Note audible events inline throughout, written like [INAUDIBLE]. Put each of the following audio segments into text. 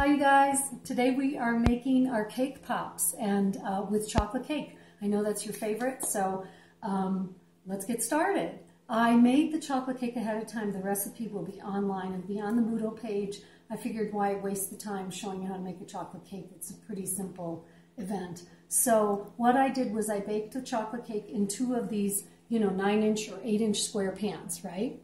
Hi you guys, today we are making our cake pops and uh, with chocolate cake. I know that's your favorite, so um, let's get started. I made the chocolate cake ahead of time. The recipe will be online and be on the Moodle page. I figured why waste the time showing you how to make a chocolate cake. It's a pretty simple event. So what I did was I baked the chocolate cake in two of these, you know, nine inch or eight inch square pans, right?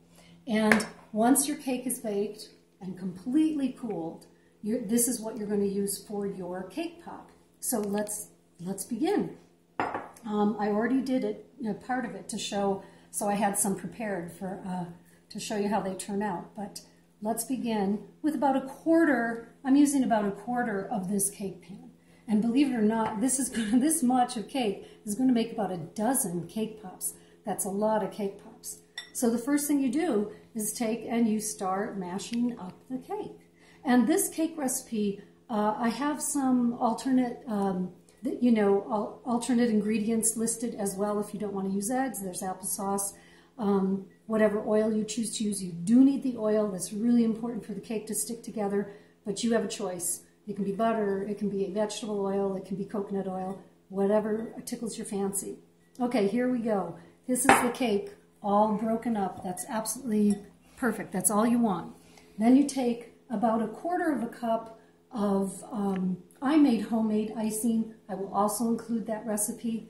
And once your cake is baked and completely cooled, this is what you're going to use for your cake pop. So let's let's begin. Um, I already did it, you know, part of it to show, so I had some prepared for uh, to show you how they turn out. But let's begin with about a quarter. I'm using about a quarter of this cake pan, and believe it or not, this is [LAUGHS] this much of cake is going to make about a dozen cake pops. That's a lot of cake pops. So the first thing you do is take and you start mashing up the cake. And this cake recipe, uh, I have some alternate, um, you know, al alternate ingredients listed as well. If you don't want to use eggs, there's applesauce. Um, whatever oil you choose to use, you do need the oil. That's really important for the cake to stick together, but you have a choice. It can be butter, it can be vegetable oil, it can be coconut oil, whatever tickles your fancy. Okay, here we go. This is the cake all broken up. That's absolutely perfect. That's all you want. Then you take about a quarter of a cup of, um, I made homemade icing. I will also include that recipe.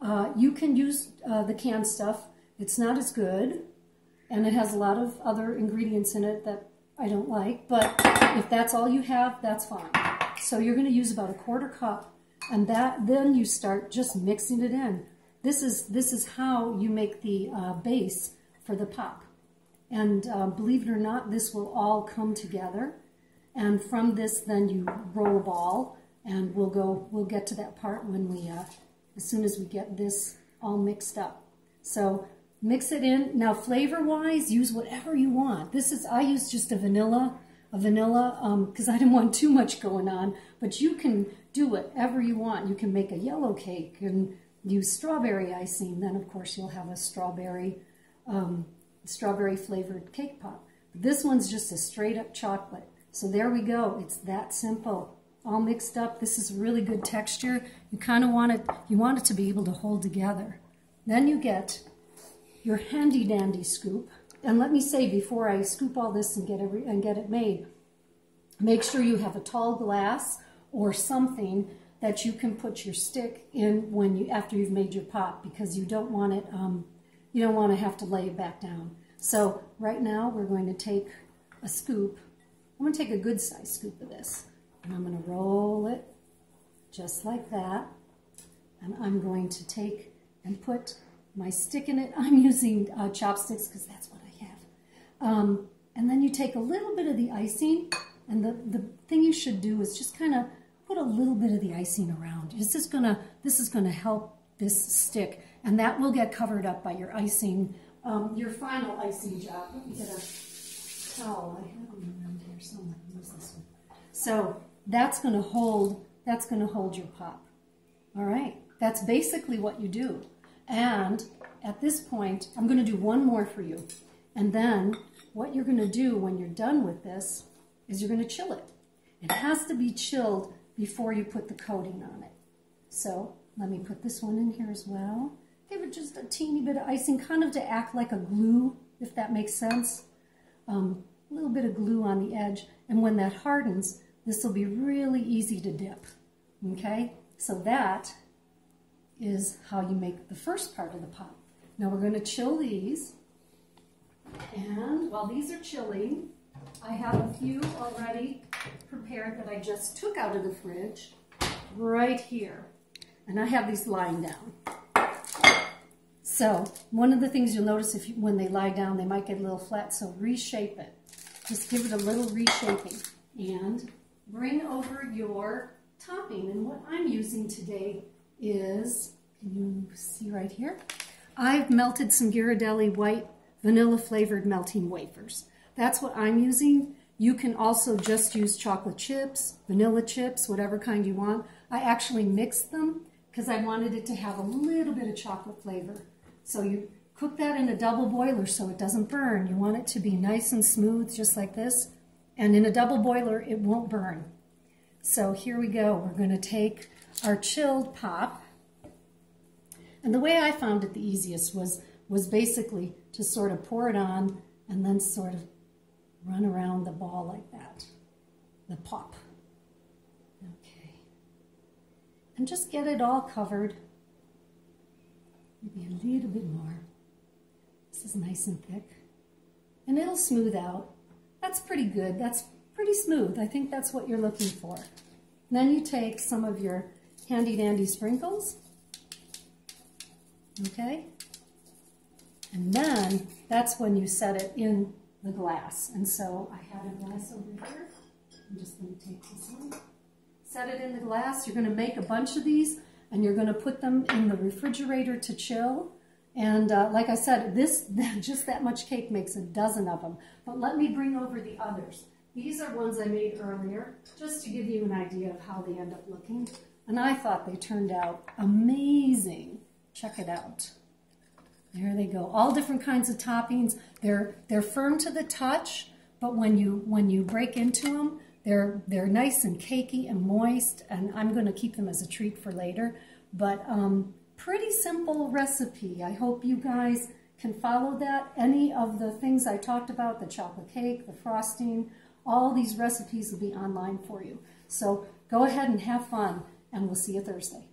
Uh, you can use uh, the canned stuff. It's not as good, and it has a lot of other ingredients in it that I don't like, but if that's all you have, that's fine. So you're going to use about a quarter cup, and that then you start just mixing it in. This is, this is how you make the uh, base for the pop. And uh, believe it or not, this will all come together. And from this, then you roll a ball, and we'll go. We'll get to that part when we, uh, as soon as we get this all mixed up. So mix it in. Now, flavor-wise, use whatever you want. This is I use just a vanilla, a vanilla, because um, I didn't want too much going on. But you can do whatever you want. You can make a yellow cake and use strawberry icing. Then, of course, you'll have a strawberry. Um, strawberry flavored cake pop. This one's just a straight up chocolate. So there we go. It's that simple. All mixed up. This is a really good texture. You kind of want it, you want it to be able to hold together. Then you get your handy dandy scoop. And let me say before I scoop all this and get, every, and get it made, make sure you have a tall glass or something that you can put your stick in when you after you've made your pop because you don't want it um, you don't want to have to lay it back down. So right now we're going to take a scoop. I'm going to take a good size scoop of this and I'm going to roll it just like that. And I'm going to take and put my stick in it. [LAUGHS] I'm using uh, chopsticks because that's what I have. Um, and then you take a little bit of the icing and the, the thing you should do is just kind of put a little bit of the icing around. This is gonna, this is gonna help this stick and that will get covered up by your icing, um, your final icing job. Let me get a towel. I have them around here somewhere. Use this one. So that's going to hold. That's going to hold your pop. All right. That's basically what you do. And at this point, I'm going to do one more for you. And then what you're going to do when you're done with this is you're going to chill it. It has to be chilled before you put the coating on it. So let me put this one in here as well. Give it just a teeny bit of icing, kind of to act like a glue, if that makes sense. Um, a little bit of glue on the edge. And when that hardens, this will be really easy to dip. Okay? So that is how you make the first part of the pop. Now we're going to chill these. And while these are chilling, I have a few already prepared that I just took out of the fridge right here. And I have these lying down. So one of the things you'll notice if you, when they lie down, they might get a little flat. So reshape it. Just give it a little reshaping. And bring over your topping. And what I'm using today is, can you see right here? I've melted some Ghirardelli white vanilla flavored melting wafers. That's what I'm using. You can also just use chocolate chips, vanilla chips, whatever kind you want. I actually mixed them because I wanted it to have a little bit of chocolate flavor. So you cook that in a double boiler so it doesn't burn. You want it to be nice and smooth, just like this. And in a double boiler, it won't burn. So here we go. We're going to take our chilled pop. And the way I found it the easiest was, was basically to sort of pour it on and then sort of run around the ball like that, the pop. Okay. And just get it all covered. Maybe a little bit more. This is nice and thick. And it'll smooth out. That's pretty good. That's pretty smooth. I think that's what you're looking for. And then you take some of your handy dandy sprinkles. Okay? And then that's when you set it in the glass. And so I have a glass over here. I'm just going to take this one. Set it in the glass. You're going to make a bunch of these and you're going to put them in the refrigerator to chill. And uh, like I said, this [LAUGHS] just that much cake makes a dozen of them. But let me bring over the others. These are ones I made earlier, just to give you an idea of how they end up looking. And I thought they turned out amazing. Check it out. There they go. All different kinds of toppings. They're they're firm to the touch, but when you when you break into them, they're they're nice and cakey and moist. And I'm going to keep them as a treat for later. But um, pretty simple recipe. I hope you guys can follow that. Any of the things I talked about, the chocolate cake, the frosting, all these recipes will be online for you. So go ahead and have fun, and we'll see you Thursday.